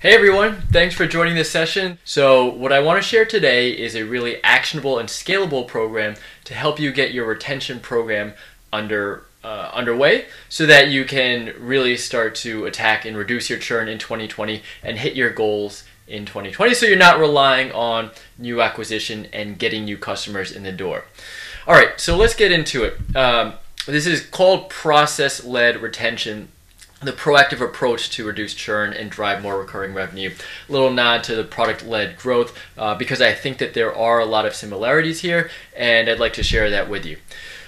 Hey everyone, thanks for joining this session. So what I want to share today is a really actionable and scalable program to help you get your retention program under uh, underway so that you can really start to attack and reduce your churn in 2020 and hit your goals in 2020 so you're not relying on new acquisition and getting new customers in the door. All right, so let's get into it. Um, this is called process-led retention the proactive approach to reduce churn and drive more recurring revenue. Little nod to the product led growth uh, because I think that there are a lot of similarities here and I'd like to share that with you.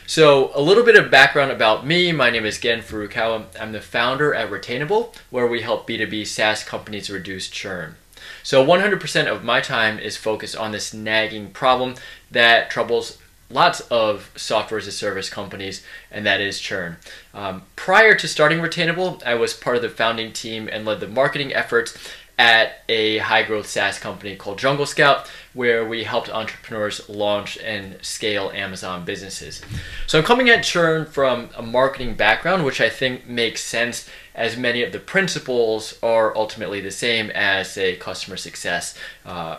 So, a little bit of background about me. My name is Gen Furukawa. I'm the founder at Retainable, where we help B2B SaaS companies reduce churn. So, 100% of my time is focused on this nagging problem that troubles lots of software as a service companies, and that is churn. Um, prior to starting Retainable, I was part of the founding team and led the marketing efforts at a high growth SaaS company called Jungle Scout, where we helped entrepreneurs launch and scale Amazon businesses. So I'm coming at churn from a marketing background, which I think makes sense as many of the principles are ultimately the same as, a customer success. Uh,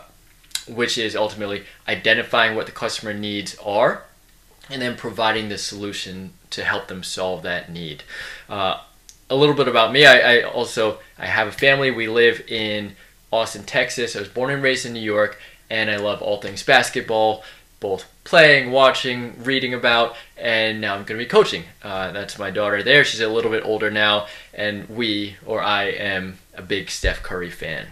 which is ultimately identifying what the customer needs are and then providing the solution to help them solve that need. Uh, a little bit about me. I, I, also I have a family. We live in Austin, Texas. I was born and raised in New York, and I love all things basketball, both playing, watching, reading about, and now I'm going to be coaching. Uh, that's my daughter there. She's a little bit older now, and we or I am a big Steph Curry fan.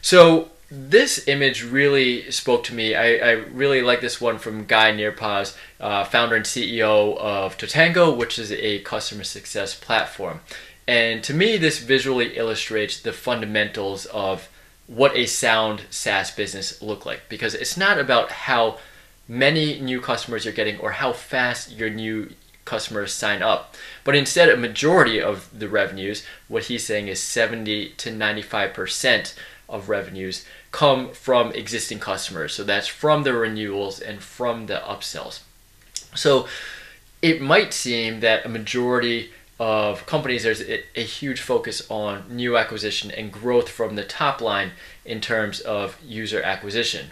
So this image really spoke to me. I, I really like this one from Guy Nirpaz, uh, founder and CEO of Totango, which is a customer success platform. And to me, this visually illustrates the fundamentals of what a sound SaaS business look like because it's not about how many new customers you're getting or how fast your new customers sign up, but instead a majority of the revenues, what he's saying is 70 to 95 percent of revenues come from existing customers. So that's from the renewals and from the upsells. So it might seem that a majority of companies there's a, huge focus on new acquisition and growth from the top line in terms of user acquisition.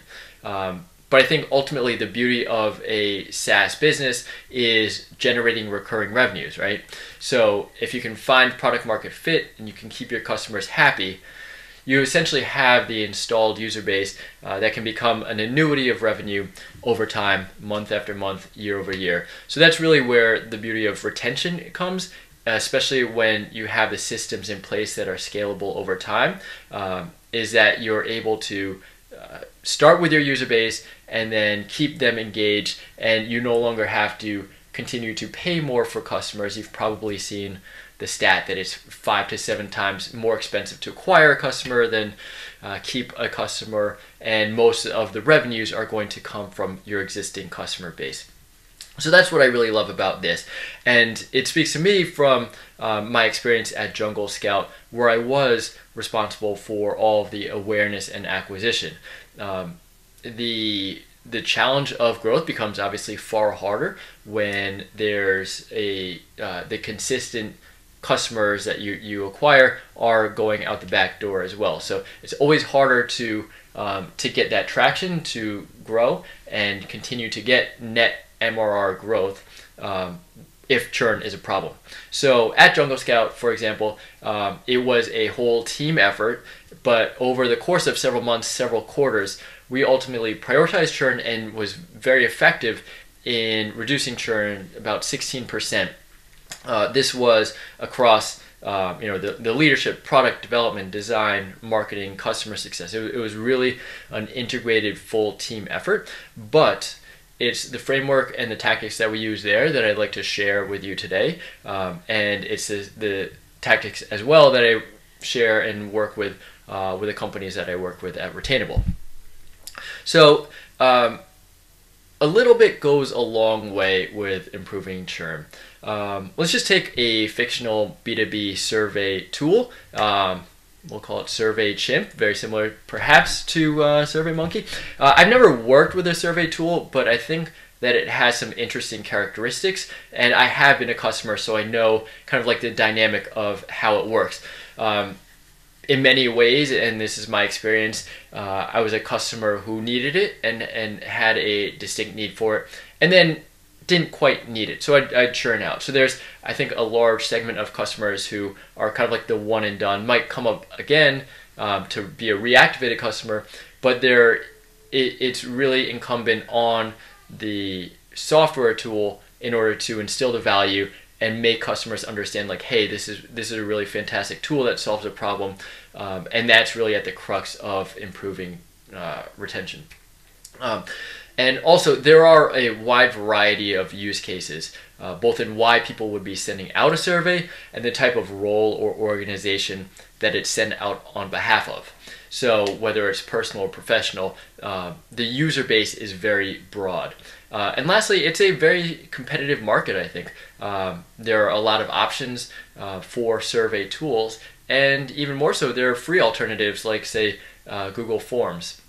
Um, but I think ultimately the beauty of a SaaS business is generating recurring revenues, right? So if you can find product market fit and you can keep your customers happy, you essentially have the installed user base uh, that can become an annuity of revenue over time, month after month, year over year. So that's really where the beauty of retention comes, especially when you have the systems in place that are scalable over time, um, is that you're able to uh, start with your user base and then keep them engaged, and you no longer have to continue to pay more for customers. You've probably seen the stat that it's five to seven times more expensive to acquire a customer than uh, keep a customer, and most of the revenues are going to come from your existing customer base. So that's what I really love about this. And it speaks to me from um, my experience at Jungle Scout, where I was responsible for all of the awareness and acquisition. Um, the the challenge of growth becomes obviously far harder when there's a uh, the consistent customers that you, you acquire are going out the back door as well. So it's always harder to um, to get that traction to grow and continue to get net MRR growth um, if churn is a problem. So at Jungle Scout, for example, um, it was a whole team effort, but over the course of several months, several quarters, we ultimately prioritized churn and was very effective in reducing churn about 16% uh, this was across uh, you know the, the leadership, product development, design, marketing, customer success. It, it was really an integrated full team effort, but it's the framework and the tactics that we use there that I'd like to share with you today, um, and it's the, the, tactics as well that I share and work with uh, with the companies that I work with at Retainable. So. Um, a little bit goes a long way with improving churn. Um, let's just take a fictional B2B survey tool. Um, we'll call it Survey Chimp, very similar perhaps to uh, Survey Monkey. Uh, I've never worked with a survey tool, but I think that it has some interesting characteristics, and I have been a customer, so I know kind of like the dynamic of how it works. Um, in many ways, and this is my experience, uh, I was a customer who needed it and, and had a distinct need for it, and then didn't quite need it. So I'd, I'd churn out. So there's, I think, a large segment of customers who are kind of like the one and done, might come up again um, to be a reactivated customer, but they're, it, it's really incumbent on the software tool in order to instill the value and make customers understand like hey this is this is a really fantastic tool that solves a problem um, and that's really at the crux of improving uh, retention. Um, and also there are a wide variety of use cases uh, both in why people would be sending out a survey and the type of role or organization that it's sent out on behalf of so whether it's personal or professional uh, the user base is very broad uh, and lastly, it's a very competitive market, I think. Um, there are a lot of options uh, for survey tools, and even more so, there are free alternatives like, say, uh, Google Forms.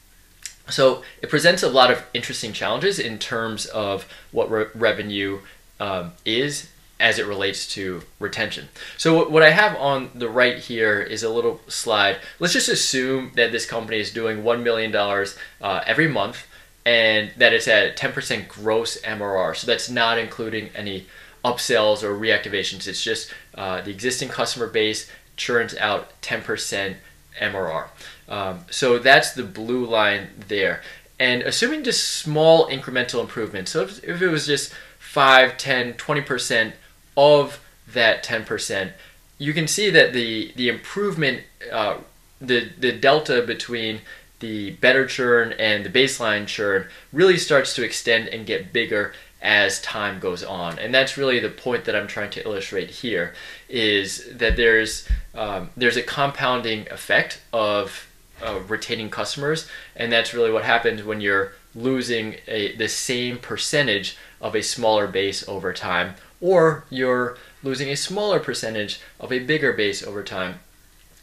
So it presents a lot of interesting challenges in terms of what re revenue um, is as it relates to retention. So what I have on the right here is a little slide. Let's just assume that this company is doing $1 million uh, every month and that it's at 10% gross MRR. So that's not including any upsells or reactivations. It's just uh, the existing customer base churns out 10% MRR. Um, so that's the blue line there. And assuming just small incremental improvements, so if, if it was just 5, 10, 20% of that 10%, you can see that the, the improvement, uh, the, the delta between the better churn and the baseline churn really starts to extend and get bigger as time goes on. And that's really the point that i'm trying to illustrate here is that there's um, there's a compounding effect of uh, retaining customers. And that's really what happens when you're losing a, the same percentage of a smaller base over time or you're losing a smaller percentage of a bigger base over time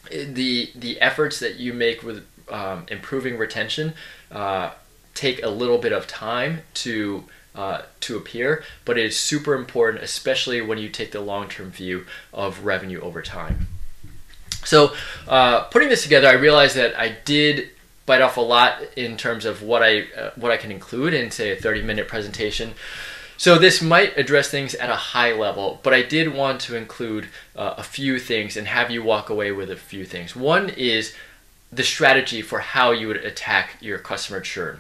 the the efforts that you make with um, improving retention uh, take a little bit of time to uh, to appear, but it is super important, especially when you take the long-term view of revenue over time. So, uh, putting this together, I realized that I did bite off a lot in terms of what I uh, what I can include in say a 30-minute presentation. So this might address things at a high level, but I did want to include uh, a few things and have you walk away with a few things. One is the strategy for how you would attack your customer churn.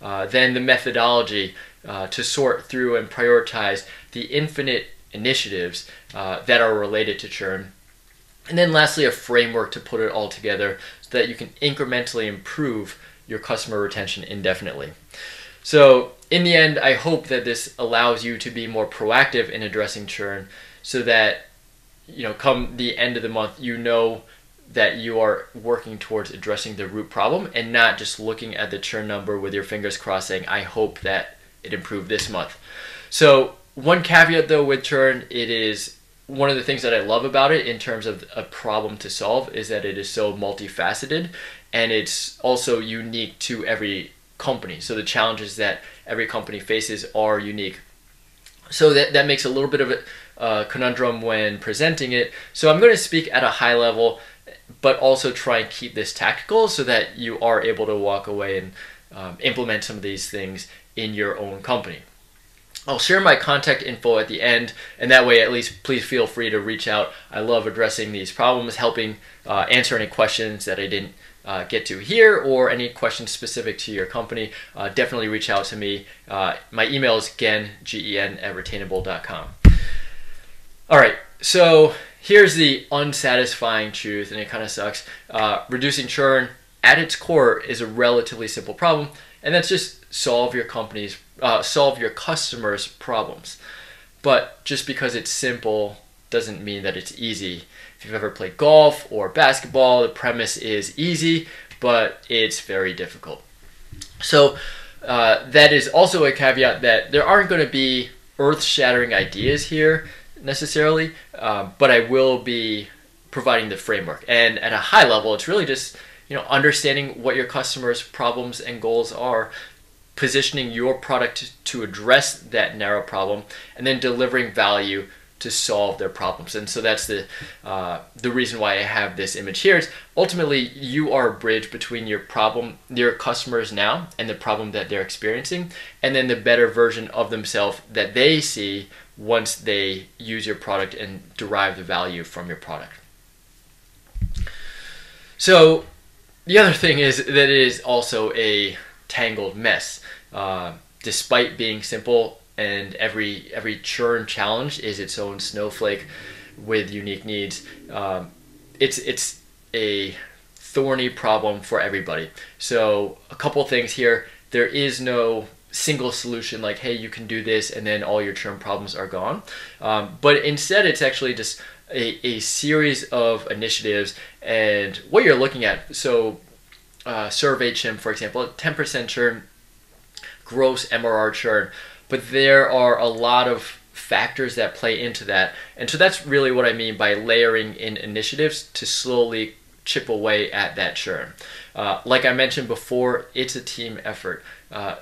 Uh, then the methodology uh, to sort through and prioritize the infinite initiatives uh, that are related to churn. And then lastly, a framework to put it all together so that you can incrementally improve your customer retention indefinitely. So in the end, I hope that this allows you to be more proactive in addressing churn so that, you know, come the end of the month, you know that you are working towards addressing the root problem and not just looking at the churn number with your fingers crossed saying, I hope that it improved this month. So, one caveat though with churn, it is one of the things that I love about it in terms of a problem to solve is that it is so multifaceted and it's also unique to every company. So, the challenges that every company faces are unique. So, that, that makes a little bit of a uh, conundrum when presenting it. So, I'm going to speak at a high level but also try and keep this tactical so that you are able to walk away and um, implement some of these things in your own company. I'll share my contact info at the end, and that way, at least, please feel free to reach out. I love addressing these problems, helping uh, answer any questions that I didn't uh, get to here, or any questions specific to your company. Uh, definitely reach out to me. Uh, my email is gen, G-E-N, at retainable.com. All right, so here's the unsatisfying truth, and it kind of sucks. Uh, reducing churn at its core is a relatively simple problem, and that's just solve your company's, uh, solve your customers' problems. But just because it's simple doesn't mean that it's easy. You've ever played golf or basketball, the premise is easy, but it's very difficult. So uh, that is also a caveat that there aren't going to be earth-shattering ideas here necessarily, uh, but I will be providing the framework. And at a high level, it's really just you know understanding what your customers' problems and goals are, positioning your product to address that narrow problem, and then delivering value to solve their problems. And so that's the uh, the reason why I have this image here. Is ultimately you are a bridge between your problem, your customers now, and the problem that they're experiencing, and then the better version of themselves that they see once they use your product and derive the value from your product. So the other thing is that it is also a tangled mess. Uh, despite being simple, and every every churn challenge is its own snowflake with unique needs. Um, it's it's a thorny problem for everybody. So a couple things here. There is no single solution like hey you can do this and then all your churn problems are gone um, but instead it's actually just a, a series of initiatives and what you're looking at so uh, SurveyChimp for example 10% churn gross mrr churn but there are a lot of factors that play into that. And so that's really what I mean by layering in initiatives to slowly chip away at that churn. Uh, like I mentioned before, it's a team effort. Uh,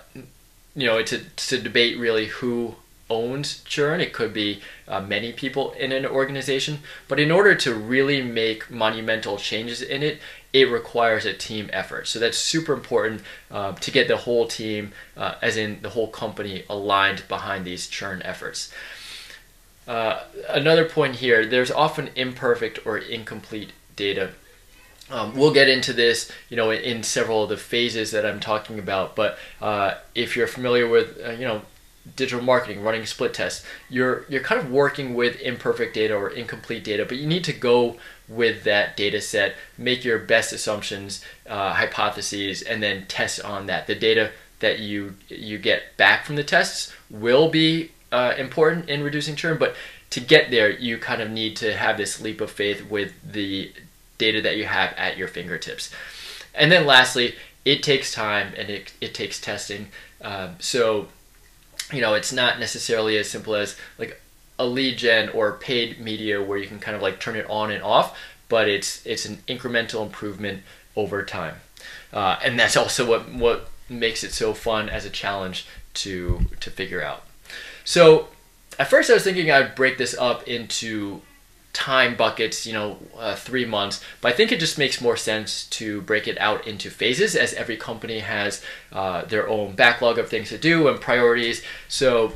you know, it's a, it's a debate really who owns churn. It could be uh, many people in an organization. But in order to really make monumental changes in it, it requires a team effort. So that's super important uh, to get the whole team, uh, as in the whole company, aligned behind these churn efforts. Uh, another point here there's often imperfect or incomplete data. Um, we'll get into this, you know, in, in, several of the phases that I'm talking about. But uh, if you're familiar with, uh, you know, digital marketing, running split tests, you're you're kind of working with imperfect data or incomplete data, but you need to go with that data set, make your best assumptions, uh, hypotheses, and then test on that. The data that you you get back from the tests will be uh, important in reducing churn, but to get there, you kind of need to have this leap of faith with the data that you have at your fingertips. And then lastly, it takes time and it, it takes testing. Um, so you know, it's not necessarily as simple as like a lead gen or paid media where you can kind of like turn it on and off, but it's it's an incremental improvement over time, uh, and that's also what what makes it so fun as a challenge to to figure out. So at first I was thinking I'd break this up into time buckets, you know, uh, three months. But I think it just makes more sense to break it out into phases as every company has uh, their own backlog of things to do and priorities. So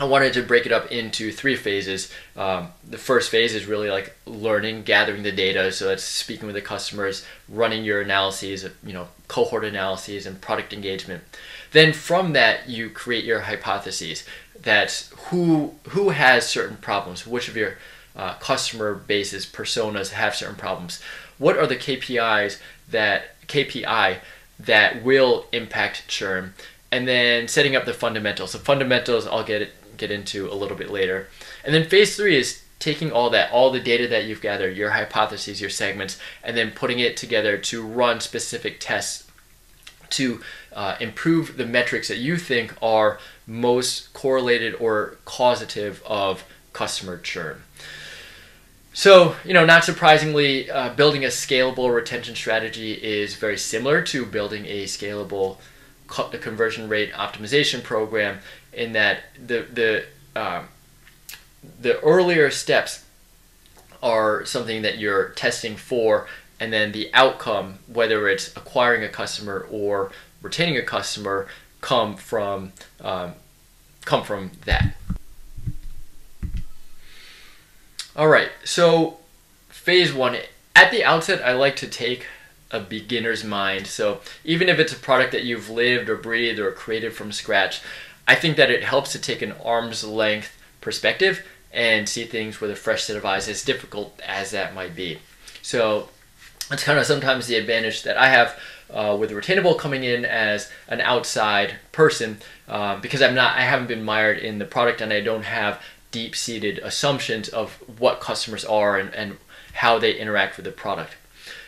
I wanted to break it up into three phases. Um, the first phase is really like learning, gathering the data. So that's speaking with the customers, running your analyses, you know, cohort analyses and product engagement. Then from that, you create your hypotheses. That's who who has certain problems, which of your uh, customer bases, personas have certain problems. What are the KPIs that KPI that will impact churn? And then setting up the fundamentals. The fundamentals I'll get get into a little bit later. And then phase three is taking all that, all the data that you've gathered, your hypotheses, your segments, and then putting it together to run specific tests to uh, improve the metrics that you think are most correlated or causative of customer churn. So, you know, not surprisingly, uh, building a scalable retention strategy is very similar to building a scalable co- conversion rate optimization program in that the, the, uh, the earlier steps are something that you're testing for, and then the outcome, whether it's acquiring a customer or retaining a customer, come from um, come from that. All right, so phase one. At the outset, I like to take a beginner's mind. So even if it's a product that you've lived or breathed or created from scratch, I think that it helps to take an arm's length perspective and see things with a fresh set of eyes, as difficult as that might be. So it's kind of sometimes the advantage that I have uh, with Retainable coming in as an outside person uh, because I'm not, I haven't been mired in the product and I don't have deep seated assumptions of what customers are and, and how they interact with the product.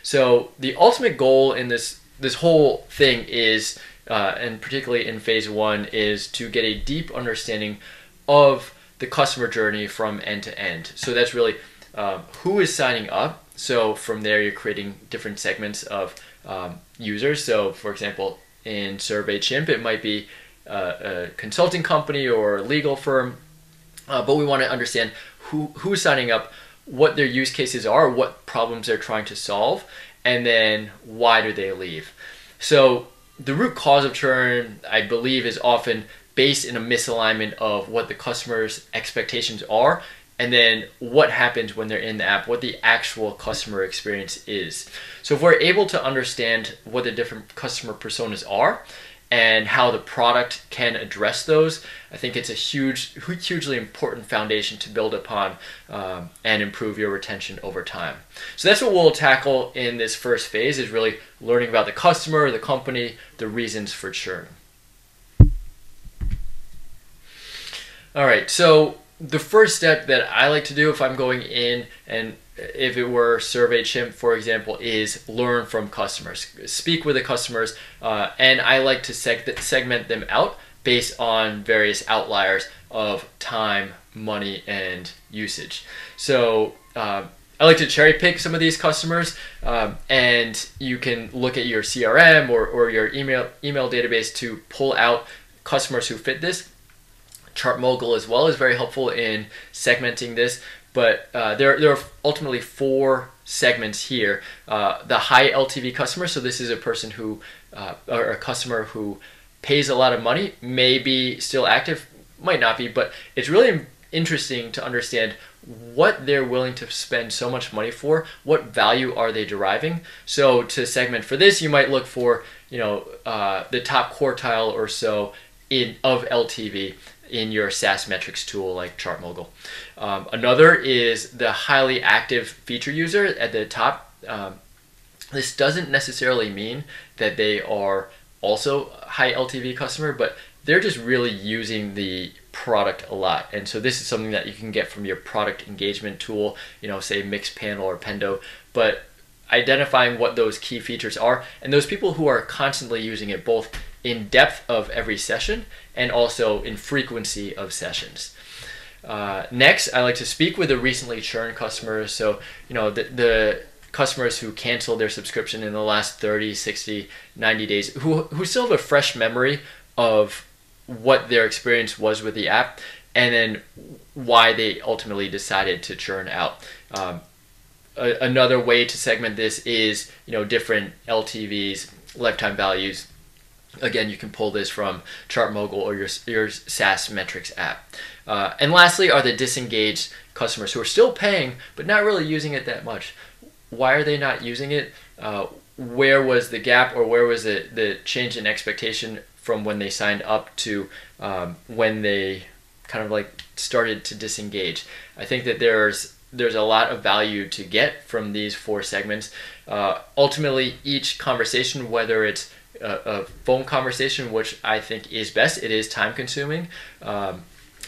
So the ultimate goal in this this whole thing is, uh, and particularly in phase one, is to get a deep understanding of the customer journey from end to end. So that's really uh, who is signing up. So from there, you're creating different segments of um, users. So for example, in SurveyChimp, it might be uh, a consulting company or a legal firm uh, but we want to understand who who's signing up, what their use cases are, what problems they're trying to solve, and then why do they leave. So the root cause of churn, I believe, is often based in a misalignment of what the customer's expectations are and then what happens when they're in the app, what the actual customer experience is. So if we're able to understand what the different customer personas are and how the product can address those, I think it's a huge, hugely important foundation to build upon um, and improve your retention over time. So that's what we'll tackle in this first phase is really learning about the customer, the company, the reasons for churn. All right, so the first step that I like to do if I'm going in and if it were Survey Chimp, for example, is learn from customers, speak with the customers, uh, and I like to seg- segment them out based on various outliers of time, money, and usage. So uh, I like to cherry pick some of these customers, um, and you can look at your CRM or, or your email email database to pull out customers who fit this ChartMogul as well is very helpful in segmenting this. But uh, there, there are ultimately four segments here. Uh, the high LTV customer, so this is a person who, uh, or a customer who pays a lot of money, may be still active, might not be, but it's really interesting to understand what they're willing to spend so much money for what value are they deriving so to segment for this you might look for you know uh, the top quartile or so in of ltv in your SaaS metrics tool like ChartMogul. Um, another is the highly active feature user at the top. Um, this doesn't necessarily mean that they are also high LTV customer, but they're just really using the product a lot. And so this is something that you can get from your product engagement tool, you know, say Mixpanel or Pendo. But identifying what those key features are and those people who are constantly using it both in depth of every session and also in frequency of sessions. Uh, next, I like to speak with the recently churned customers. So, you know, the, the customers who canceled their subscription in the last 30, 60, 90 days, who, who still have a fresh memory of what their experience was with the app and then why they ultimately decided to churn out. Um, a, another way to segment this is, you know, different LTVs, lifetime values, Again, you can pull this from ChartMogul or your, your SaaS metrics app. Uh, and lastly are the disengaged customers who are still paying but not really using it that much. Why are they not using it? Uh, where was the gap or where was the, the change in expectation from when they signed up to um, when they kind of like started to disengage? I think that there's there's a lot of value to get from these four segments. Uh, ultimately, each conversation, whether it's a, phone conversation, which I think is best, it is time consuming, um,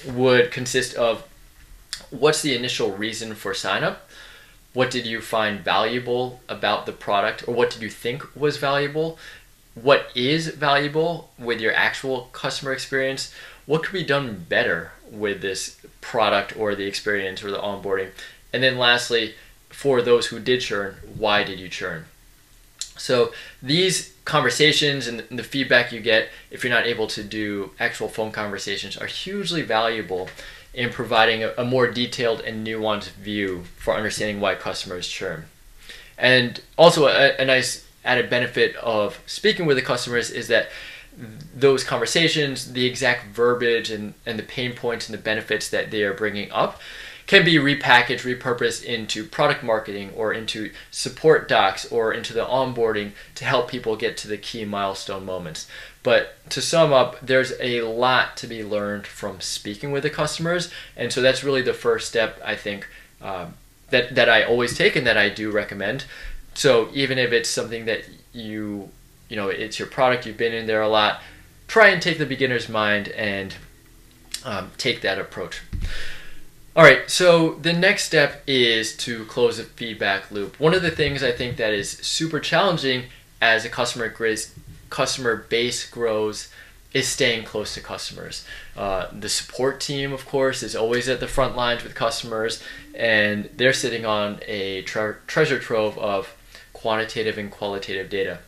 would consist of what's the initial reason for sign up? What did you find valuable about the product, or what did you think was valuable? What is valuable with your actual customer experience? What could be done better with this product or the experience or the onboarding? And then lastly, for those who did churn, why did you churn? So these conversations and the feedback you get if you're not able to do actual phone conversations are hugely valuable in providing a, a more detailed and nuanced view for understanding why customers churn. And also a, a nice added benefit of speaking with the customers is that those conversations, the exact verbiage and, and the pain points and the benefits that they are bringing up can be repackaged, repurposed into product marketing or into support docs or into the onboarding to help people get to the key milestone moments. But to sum up, there's a lot to be learned from speaking with the customers, and so that's really the first step I think um, that that I always take and that I do recommend. So even if it's something that you you know it's your product, you've been in there a lot, try and take the beginner's mind and um, take that approach. All right, so the next step is to close the feedback loop. One of the things I think that is super challenging as a customer customer base grows is staying close to customers. Uh, the support team, of course, is always at the front lines with customers, and they're sitting on a tre- treasure trove of quantitative and qualitative data.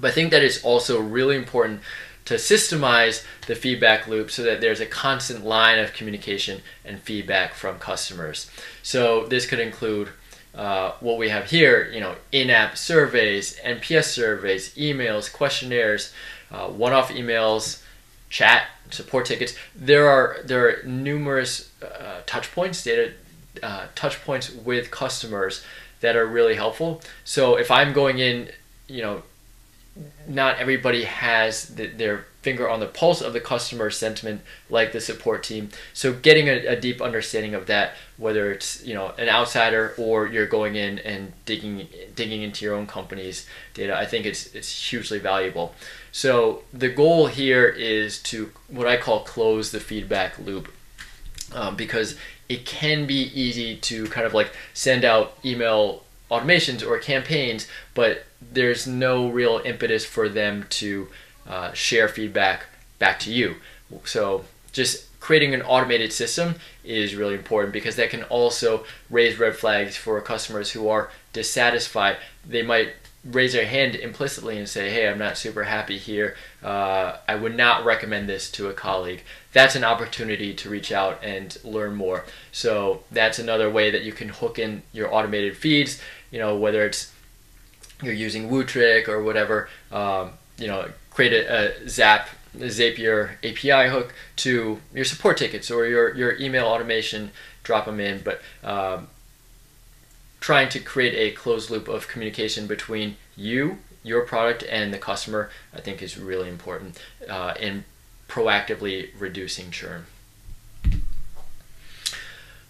But I think that is also really important to systemize the feedback loop so that there's a constant line of communication and feedback from customers. So this could include uh, what we have here, you know, in-app surveys, NPS surveys, emails, questionnaires, uh, one-off emails, chat, support tickets. There are there are numerous uh, touch points, data uh, touch points with customers that are really helpful. So if I'm going in, you know, not everybody has the, their finger on the pulse of the customer sentiment like the support team. So getting a, a, deep understanding of that, whether it's you know an outsider or you're going in and digging digging into your own company's data, I think it's it's hugely valuable. So the goal here is to what I call close the feedback loop, um, because it can be easy to kind of like send out email automations or campaigns, but there's no real impetus for them to uh, share feedback back to you. So just creating an automated system is really important because that can also raise red flags for customers who are dissatisfied. They might raise their hand implicitly and say, hey, I'm not super happy here. Uh, I would not recommend this to a colleague. That's an opportunity to reach out and learn more. So that's another way that you can hook in your automated feeds, you know, whether it's you're using Wootric or whatever, um, you know, create a, a Zap Zapier API hook to your support tickets or your, your email automation, drop them in. But um, trying to create a closed loop of communication between you, your product, and the customer, I think is really important uh, in proactively reducing churn.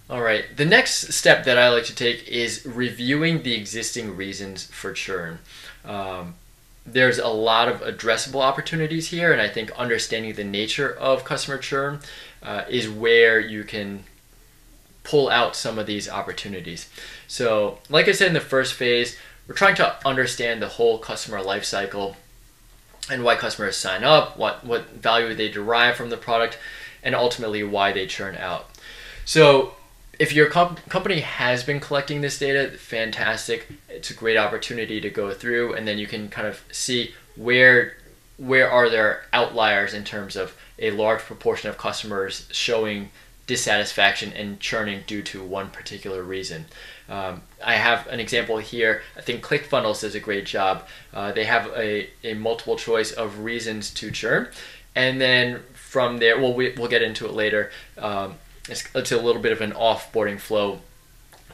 All right, the next step that I like to take is reviewing the existing reasons for churn. Um, there's a lot of addressable opportunities here, and I think understanding the nature of customer churn uh, is where you can pull out some of these opportunities. So, like I said in the first phase, we're trying to understand the whole customer life cycle and why customers sign up, what, what value they derive from the product, and ultimately why they churn out. So, if your comp- company has been collecting this data, fantastic. It's a great opportunity to go through, and then you can kind of see where where are there outliers in terms of a large proportion of customers showing dissatisfaction and churning due to one particular reason. Um, I have an example here. I think ClickFunnels does a great job. Uh, they have a, a multiple choice of reasons to churn, and then from there, well, we, we'll get into it later. Um, it's, it's a little bit of an offboarding flow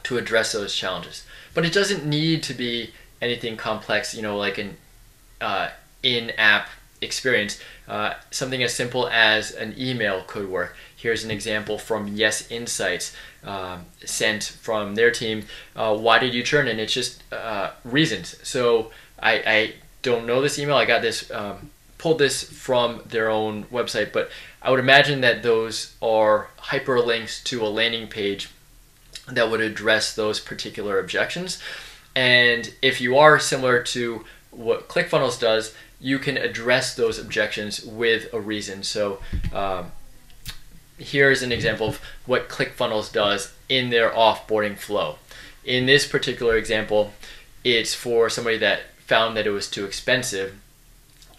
to address those challenges. But it doesn't need to be anything complex, you know, like an uh, in-app experience. Uh, something as simple as an email could work. Here's an example from YesInsights um, sent from their team. Uh, why did you churn? And it's just uh, reasons. So I, I, don't know this email. I got this um, pulled this from their own website, but I would imagine that those are hyperlinks to a landing page that would address those particular objections. And if you are similar to what ClickFunnels does, you can address those objections with a reason. So um, here's an example of what ClickFunnels does in their offboarding flow. In this particular example, it's for somebody that found that it was too expensive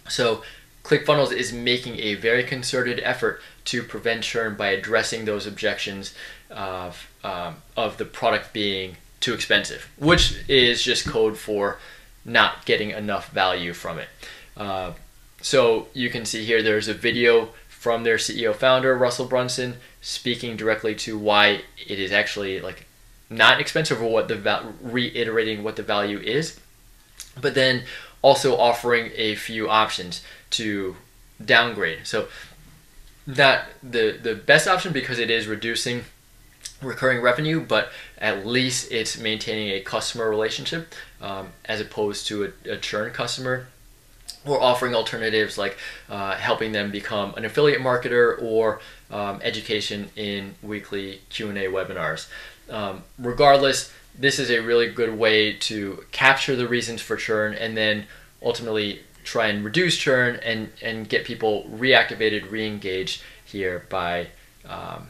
so ClickFunnels is making a very concerted effort to prevent churn by addressing those objections of, um, of the product being too expensive, which is just code for not getting enough value from it. Uh, so you can see here there's a video from their CEO founder Russell Brunson speaking directly to why it is actually like not expensive or what the reiterating what the value is. But then also offering a few options to downgrade. So not the the best option because it is reducing recurring revenue, but at least it's maintaining a customer relationship um, as opposed to a, a, churn customer. Or offering alternatives like uh, helping them become an affiliate marketer or um, education in weekly Q and A webinars. Um, regardless, this is a really good way to capture the reasons for churn and then ultimately try and reduce churn and, and get people reactivated, re-engaged here by um,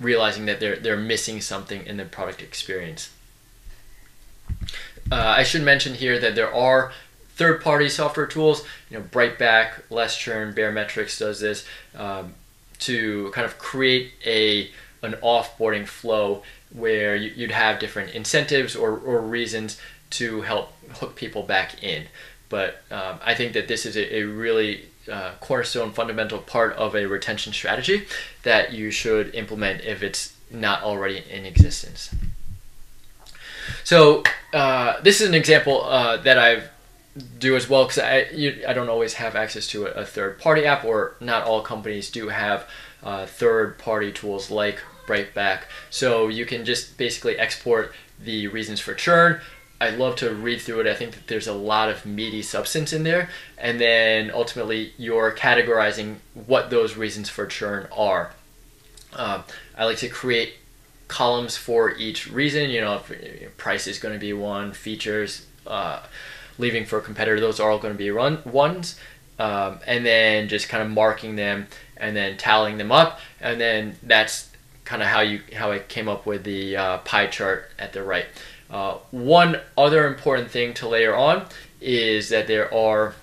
realizing that they're, they're missing something in the product experience. Uh, I should mention here that there are third-party software tools. You know, Brightback, Less Churn, Baremetrics does this um, to kind of create a an offboarding flow where you'd have different incentives or, or reasons to help hook people back in. But um, I think that this is a, a really uh, cornerstone fundamental part of a retention strategy that you should implement if it's not already in existence. So uh, this is an example uh, that I do as well because I, you, I don't always have access to a, a, third party app or not all companies do have uh, third party tools like Brightback. So you can just basically export the reasons for churn. I love to read through it. I think that there's a lot of meaty substance in there. And then ultimately, you're categorizing what those reasons for churn are. Um, I like to create columns for each reason. You know, price is going to be one, features, uh, leaving for a competitor, those are all going to be run ones. Um, and then just kind of marking them and then tallying them up. And then that's kind of how you how I came up with the uh, pie chart at the right. Uh, one other important thing to layer on is that there are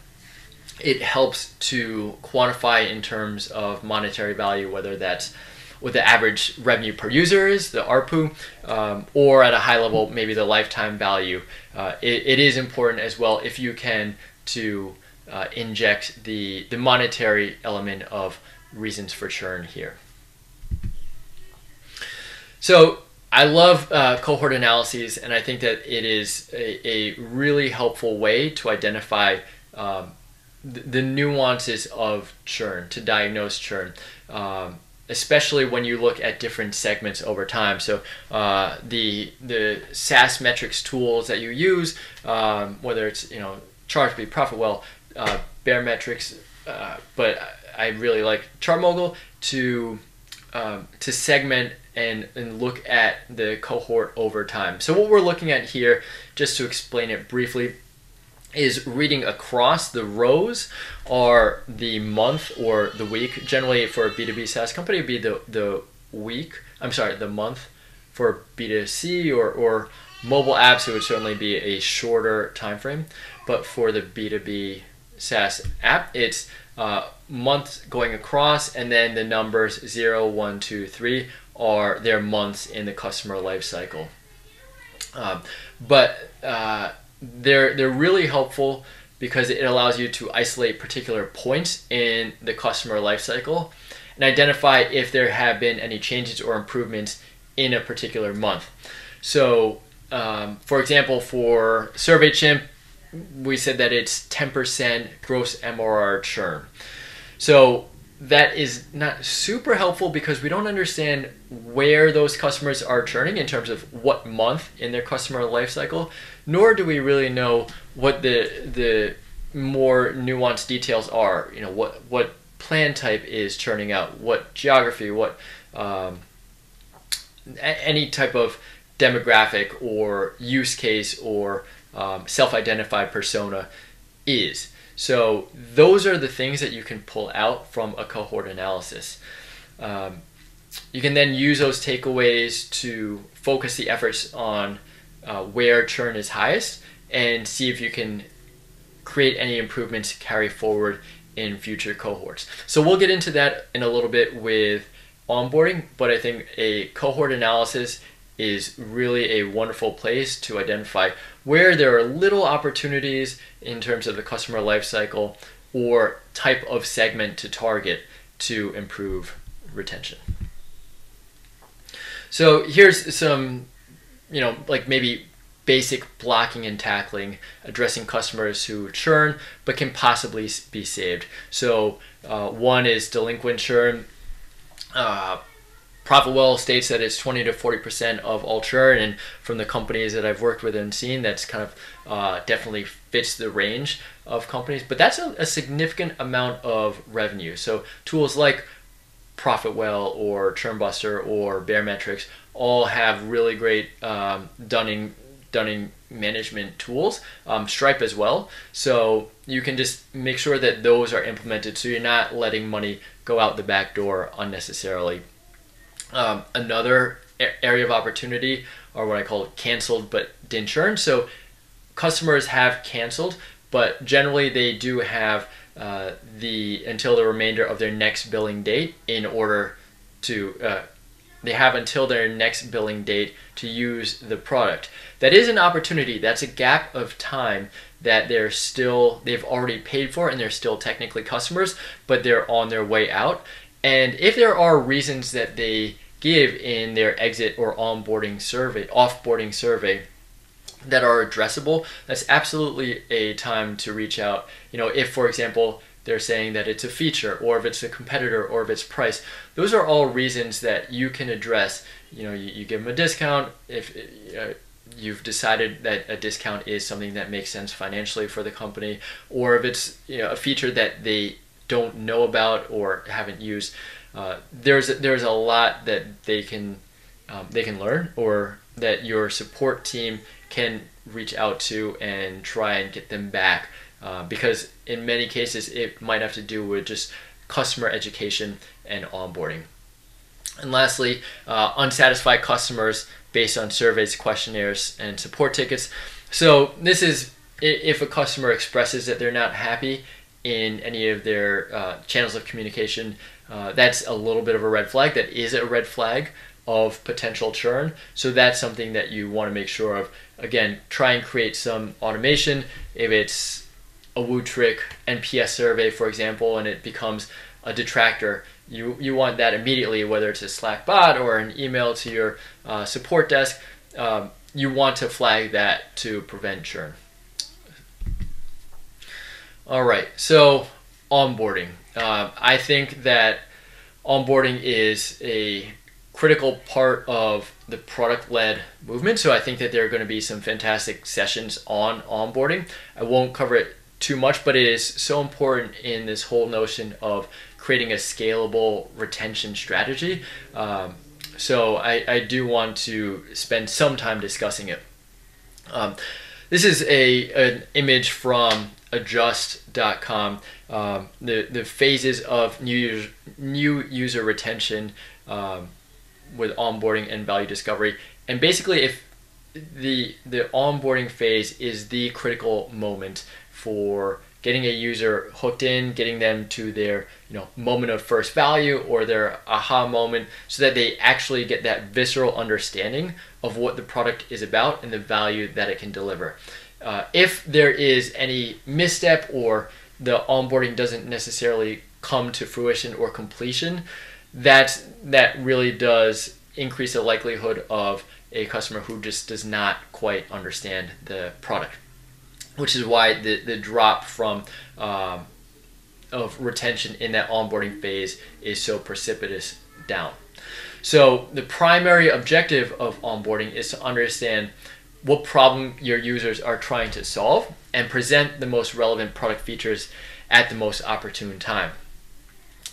it helps to quantify in terms of monetary value, whether that's what the average revenue per user is, the ARPU, um, or at a high level, maybe the lifetime value. Uh, it, it is important as well if you can to uh, inject the, the monetary element of reasons for churn here. So I love uh, cohort analyses, and I think that it is a, a really helpful way to identify um, the, the, nuances of churn, to diagnose churn. Um, especially when you look at different segments over time. So uh, the the SaaS metrics tools that you use, um, whether it's you know Chargebee, ProfitWell, uh, Baremetrics, uh, but I really like ChartMogul to um, to segment and, and look at the cohort over time. So what we're looking at here, just to explain it briefly, is reading across the rows are the month or the week. Generally for a B2B SaaS company would be the, the week, I'm sorry, the month. For B2C or, or mobile apps, it would certainly be a shorter time frame. But for the B2B SaaS app, it's uh, months going across and then the numbers 0, 1, 2, 3 are their months in the customer life cycle. Um, but uh, they're they're really helpful because it allows you to isolate particular points in the customer life cycle and identify if there have been any changes or improvements in a particular month. So, um, for example, for SurveyChimp, we said that it's 10% gross MRR churn. So that is not super helpful because we don't understand where those customers are churning in terms of what month in their customer life cycle, nor do we really know what the the more nuanced details are. You know what what plan type is churning out, what geography, what um, any type of demographic or use case or um, self-identified persona is. So those are the things that you can pull out from a cohort analysis. Um, you can then use those takeaways to focus the efforts on uh, where churn is highest and see if you can create any improvements carry forward in future cohorts. So we'll get into that in a little bit with onboarding, but I think a cohort analysis is really a wonderful place to identify where there are little opportunities in terms of the customer lifecycle or type of segment to target to improve retention. So here's some, you know, like maybe basic blocking and tackling, addressing customers who churn but can possibly be saved. So uh, one is delinquent churn. Uh, ProfitWell states that it's 20 to 40 percent of all churn, and from the companies that I've worked with and seen, that's kind of uh, definitely fits the range of companies. But that's a, a significant amount of revenue. So tools like ProfitWell or ChurnBuster or Baremetrics all have really great um, Dunning Dunning management tools, um, Stripe as well. So you can just make sure that those are implemented so you're not letting money go out the back door unnecessarily. Um, another area of opportunity are what I call canceled but didn't churn. So customers have canceled but generally they do have uh, the until the remainder of their next billing date in order to uh, they have until their next billing date to use the product. That is an opportunity. That's a gap of time that they're still they've already paid for and they're still technically customers, but they're on their way out. And if there are reasons that they give in their exit or onboarding survey, offboarding survey that are addressable, that's absolutely a time to reach out. You know, if for example they're saying that it's a feature or if it's a competitor or if it's price, those are all reasons that you can address. You know, you, you give them a discount if uh, you've decided that a discount is something that makes sense financially for the company, or if it's you know a feature that they don't know about or haven't used. Uh, there's there's a lot that they can um, they can learn or that your support team can reach out to and try and get them back uh, because in many cases it might have to do with just customer education and onboarding. And lastly, uh, unsatisfied customers based on surveys, questionnaires, and support tickets. So this is if a customer expresses that they're not happy in any of their uh, channels of communication, uh, that's a little bit of a red flag. That is a red flag of potential churn. So that's something that you want to make sure of. Again, try and create some automation. If it's a Wootric NPS survey, for example, and it becomes a detractor, you, you want that immediately, whether it's a Slack bot or an email to your uh, support desk. Um, you want to flag that to prevent churn. All right, so onboarding. Uh, I think that onboarding is a critical part of the product led movement. So I think that there are going to be some fantastic sessions on onboarding. I won't cover it too much, but it is so important in this whole notion of creating a scalable retention strategy. Um, so I, I do want to spend some time discussing it. Um, this is a an image from adjust.com. Um, the the phases of new user, new user retention um, with onboarding and value discovery. And basically, if the the onboarding phase is the critical moment for getting a user hooked in, getting them to their you know moment of first value or their aha moment, so that they actually get that visceral understanding of what the product is about and the value that it can deliver. Uh, if there is any misstep or the onboarding doesn't necessarily come to fruition or completion, that that really does increase the likelihood of a customer who just does not quite understand the product, which is why the, the drop from um, of retention in that onboarding phase is so precipitous down. So the primary objective of onboarding is to understand what problem your users are trying to solve and present the most relevant product features at the most opportune time.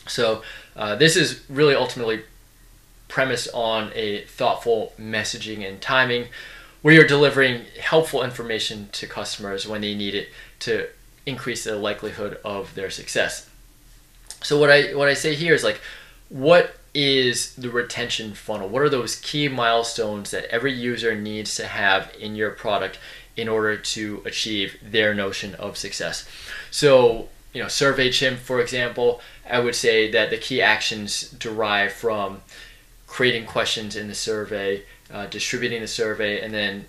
So uh, this is really ultimately premised on a thoughtful messaging and timing where you're delivering helpful information to customers when they need it to increase the likelihood of their success. So what I what I say here is like what is the retention funnel? What are those key milestones that every user needs to have in your product in order to achieve their notion of success? So, you know, SurveyChimp, for example, I would say that the key actions derive from creating questions in the survey, uh, distributing the survey, and then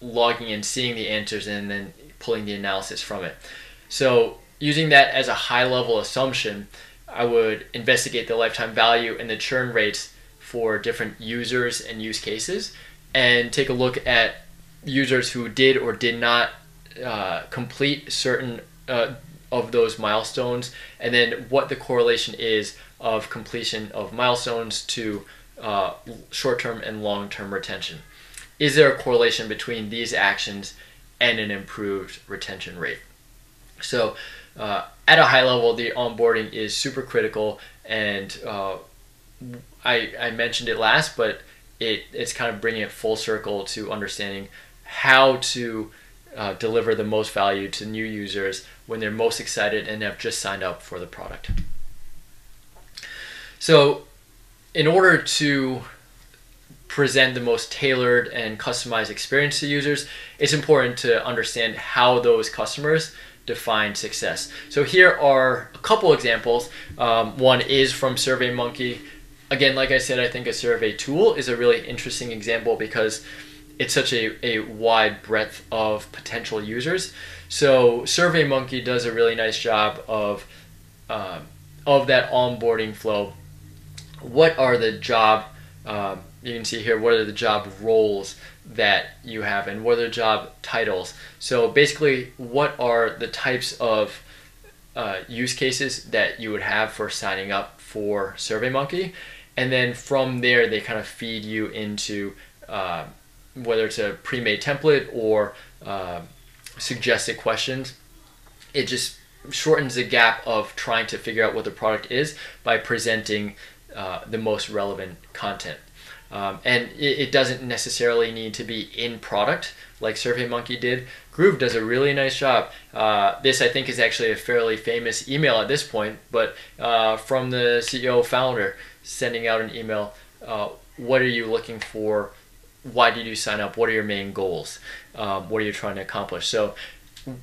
logging and seeing the answers and then pulling the analysis from it. So using that as a high level assumption, I would investigate the lifetime value and the churn rates for different users and use cases and take a look at users who did or did not uh, complete certain uh, of those milestones and then what the correlation is of completion of milestones to uh, short-term and long-term retention. Is there a correlation between these actions and an improved retention rate? So, uh, at a high level, the onboarding is super critical, and uh, I, I mentioned it last, but it, it's kind of bringing it full circle to understanding how to uh, deliver the most value to new users when they're most excited and have just signed up for the product. So in order to present the most tailored and customized experience to users, it's important to understand how those customers define success. So here are a couple examples. Um, one is from SurveyMonkey. Again, like I said, I think a survey tool is a really interesting example because it's such a, a wide breadth of potential users. So SurveyMonkey does a really nice job of um, of that onboarding flow. What are the job um, you can see here what are the job roles that you have and what are the job titles. So basically, what are the types of uh, use cases that you would have for signing up for SurveyMonkey, and then from there they kind of feed you into uh, whether it's a pre-made template or uh, suggested questions. It just shortens the gap of trying to figure out what the product is by presenting uh, the most relevant content. Um, and it, it, doesn't necessarily need to be in product like SurveyMonkey did. Groove does a really nice job. Uh, this, I think, is actually a fairly famous email at this point, but uh, from the CEO founder sending out an email uh, What are you looking for? Why did you sign up? What are your main goals? Um, what are you trying to accomplish? So,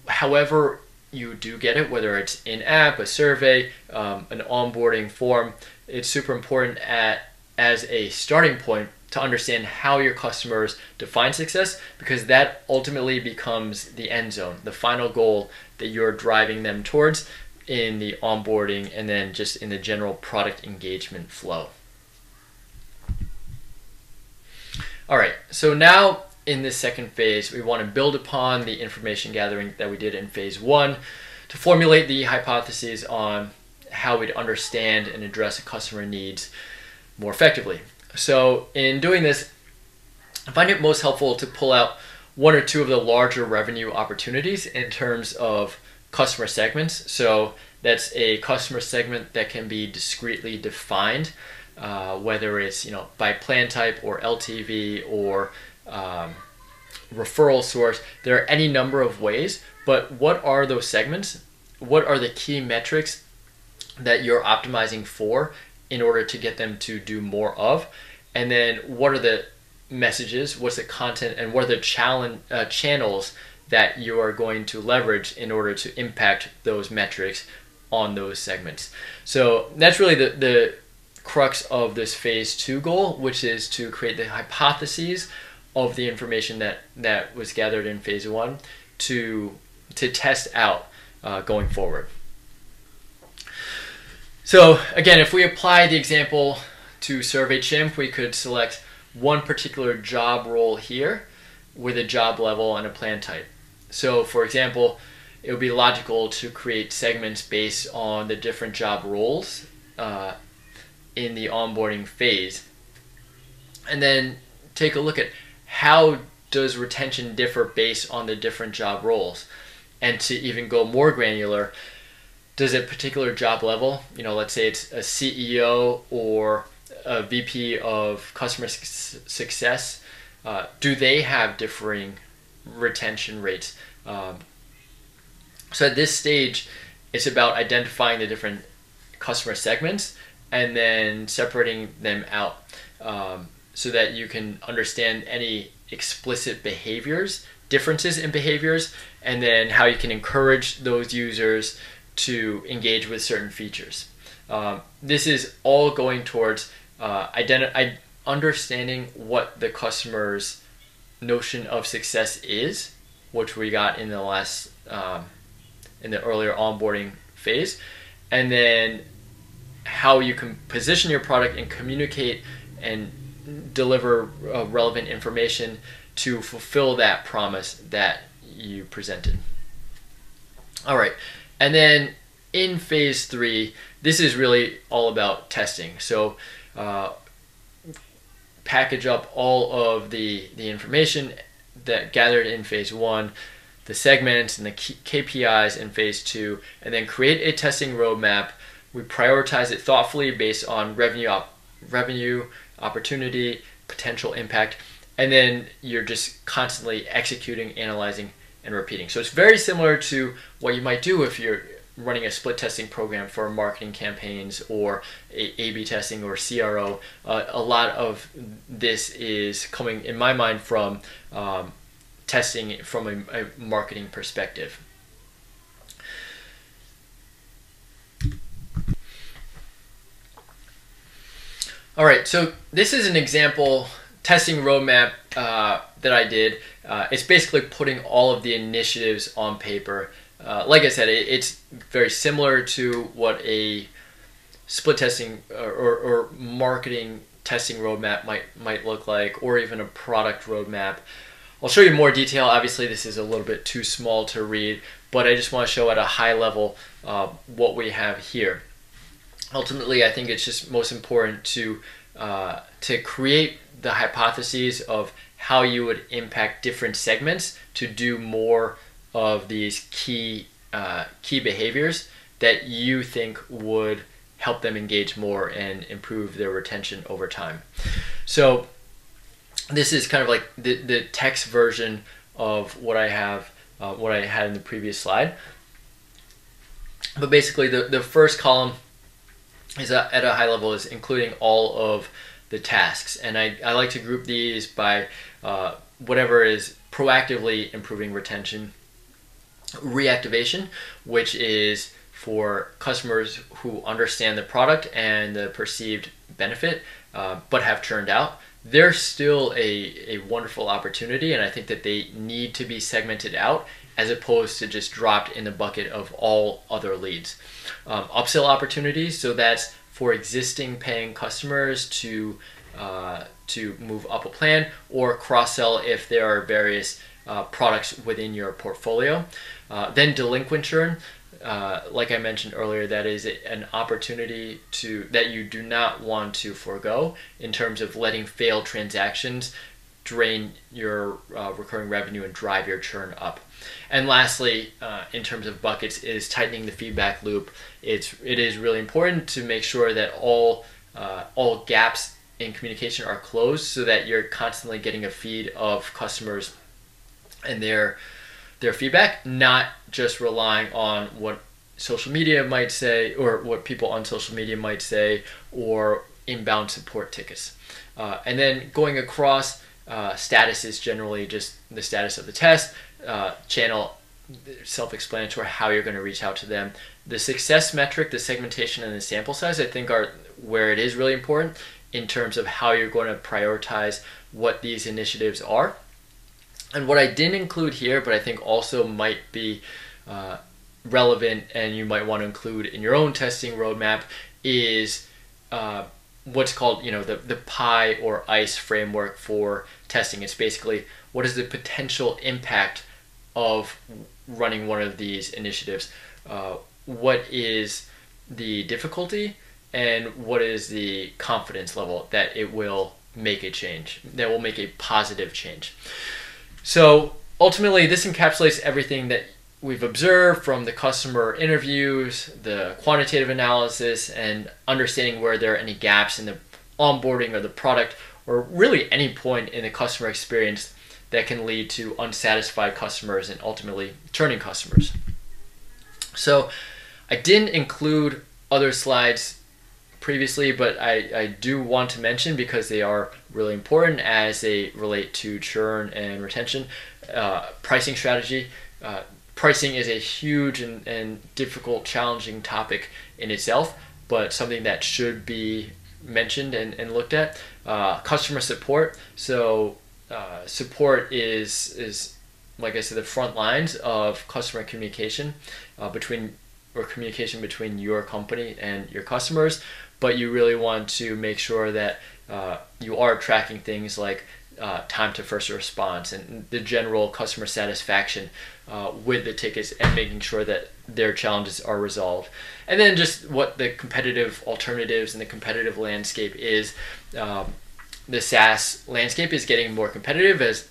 however, you do get it, whether it's in app, a survey, um, an onboarding form, it's super important at as a starting point to understand how your customers define success because that ultimately becomes the end zone, the final goal that you're driving them towards in the onboarding and then just in the general product engagement flow. All right, so now in this second phase, we want to build upon the information gathering that we did in phase one to formulate the hypotheses on how we'd understand and address customer needs more effectively. So in doing this, I find it most helpful to pull out one or two of the larger revenue opportunities in terms of customer segments. So that's a customer segment that can be discreetly defined, uh, whether it's you know by plan type or LTV or um, referral source. There are any number of ways, but what are those segments? What are the key metrics that you're optimizing for in order to get them to do more of? And then what are the messages, what's the content, and what are the challenge, uh, channels that you are going to leverage in order to impact those metrics on those segments? So that's really the, the crux of this phase two goal, which is to create the hypotheses of the information that, that was gathered in phase one to, to test out uh, going forward. So again, if we apply the example to SurveyChimp, we could select one particular job role here with a job level and a plan type. So for example, it would be logical to create segments based on the different job roles uh, in the onboarding phase. And then take a look at how does retention differ based on the different job roles. And to even go more granular, does a particular job level, you know, let's say it's a CEO or a VP of customer success, uh, do they have differing retention rates? Um, so at this stage, it's about identifying the different customer segments and then separating them out um, so that you can understand any explicit behaviors, differences in behaviors, and then how you can encourage those users to engage with certain features. Um, this is all going towards uh, identi- understanding what the customer's notion of success is, which we got in the last um, in the earlier onboarding phase, and then how you can position your product and communicate and deliver uh, relevant information to fulfill that promise that you presented. All right, and then in phase three, this is really all about testing. So uh, package up all of the, the information that gathered in phase one, the segments and the KPIs in phase two, and then create a testing roadmap. We prioritize it thoughtfully based on revenue, op- revenue, opportunity, potential impact, and then you're just constantly executing, analyzing, and repeating. So it's very similar to what you might do if you're running a split testing program for marketing campaigns or A/B testing or CRO. Uh, a lot of this is coming, in my mind, from um, testing from a, a marketing perspective. All right, so this is an example testing roadmap uh, that I did. Uh, it's basically putting all of the initiatives on paper. Uh, like I said, it, it's very similar to what a split testing or, or, or, marketing testing roadmap might might look like, or even a product roadmap. I'll show you more detail. Obviously, this is a little bit too small to read, but I just want to show at a high level uh, what we have here. Ultimately, I think it's just most important to uh, to create the hypotheses of how you would impact different segments to do more of these key uh, key behaviors that you think would help them engage more and improve their retention over time. So this is kind of like the, the text version of what I have, uh, what I had in the previous slide. But basically the, the first column is at a high level is including all of the tasks. And I, I like to group these by uh, whatever is proactively improving retention. Reactivation, which is for customers who understand the product and the perceived benefit, uh, but have churned out. They're still a, a wonderful opportunity, and I think that they need to be segmented out as opposed to just dropped in the bucket of all other leads. Um, upsell opportunities, so that's for existing paying customers to uh, to move up a plan or cross sell if there are various uh, products within your portfolio. Uh, then delinquent churn, uh, like I mentioned earlier, that is an opportunity to that you do not want to forego in terms of letting failed transactions drain your uh, recurring revenue and drive your churn up. And lastly, uh, in terms of buckets, is tightening the feedback loop. It's it is really important to make sure that all uh, all gaps in communication are closed, so that you're constantly getting a feed of customers and their their feedback, not just relying on what social media might say or what people on social media might say or inbound support tickets. Uh, and then going across uh, status is generally just the status of the test, uh, channel, self-explanatory how you're going to reach out to them. The success metric, the segmentation, and the sample size, I think are where it is really important in terms of how you're going to prioritize what these initiatives are. And what I didn't include here, but I think also might be uh, relevant and you might want to include in your own testing roadmap is uh, what's called you know the, the PIE or ICE framework for testing it's basically what is the potential impact of running one of these initiatives. Uh, what is the difficulty and what is the confidence level that it will make a change that will make a positive change? So ultimately this encapsulates everything that we've observed from the customer interviews, the quantitative analysis, and understanding where there are any gaps in the onboarding or the product, or really any point in the customer experience that can lead to unsatisfied customers and ultimately churning customers. So I didn't include other slides previously, but I, I do want to mention because they are really important as they relate to churn and retention. Uh, pricing strategy. Uh, pricing is a huge and, and difficult, challenging topic in itself, but something that should be mentioned and, and looked at. Uh, customer support. So uh, support is is like I said, the front lines of customer communication uh, between or communication between your company and your customers. But you really want to make sure that uh, you are tracking things like uh, time to first response and the general customer satisfaction uh, with the tickets and making sure that their challenges are resolved. And then just what the competitive alternatives and the competitive landscape is. Um, the SaaS landscape is getting more competitive as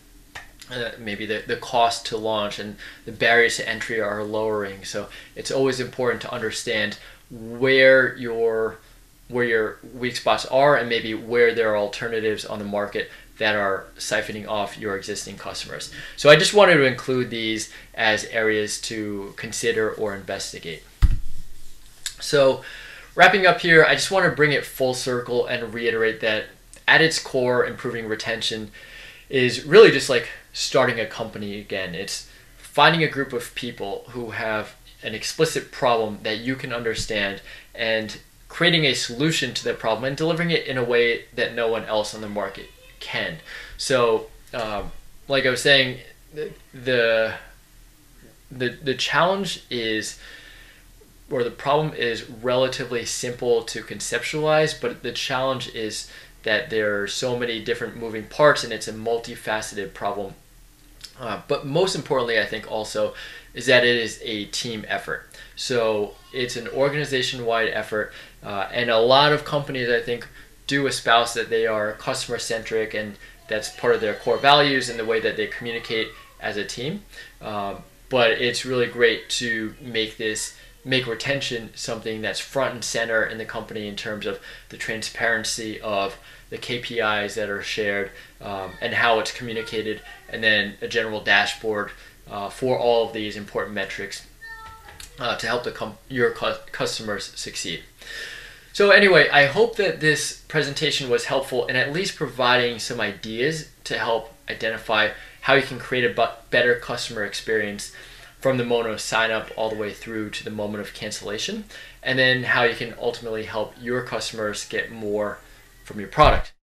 uh, maybe the, the cost to launch and the barriers to entry are lowering. So it's always important to understand where your where your weak spots are and maybe where there are alternatives on the market that are siphoning off your existing customers. So I just wanted to include these as areas to consider or investigate. So wrapping up here, I just want to bring it full circle and reiterate that at its core, improving retention is really just like starting a company again. It's finding a group of people who have an explicit problem that you can understand and creating a solution to that problem and delivering it in a way that no one else on the market can. So, um, like I was saying, the the the challenge is or the problem is relatively simple to conceptualize, but the challenge is that there are so many different moving parts and it's a multifaceted problem. Uh, but most importantly, I think also is that it is a team effort. So it's an organization wide effort, uh, and a lot of companies, I think, do espouse that they are customer centric and that's part of their core values and the way that they communicate as a team. Um, but it's really great to make this make retention something that's front and center in the company in terms of the transparency of the KPIs that are shared um, and how it's communicated, and then a general dashboard uh, for all of these important metrics uh, to help the com- your cu- customers succeed. So anyway, I hope that this presentation was helpful in at least providing some ideas to help identify how you can create a better customer experience from the moment of sign up all the way through to the moment of cancellation, and then how you can ultimately help your customers get more from your product.